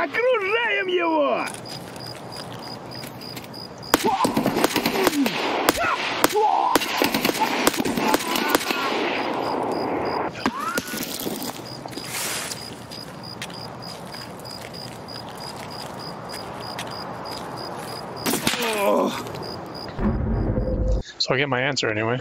Окружаем его! So I get my answer anyway.